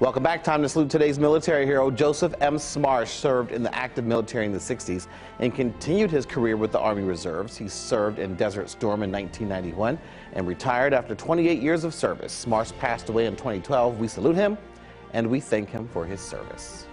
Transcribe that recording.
Welcome back. Time to salute today's military hero. Joseph M. Smarsh served in the active military in the 60s and continued his career with the Army Reserves. He served in Desert Storm in 1991 and retired after 28 years of service. Smarsh passed away in 2012. We salute him and we thank him for his service.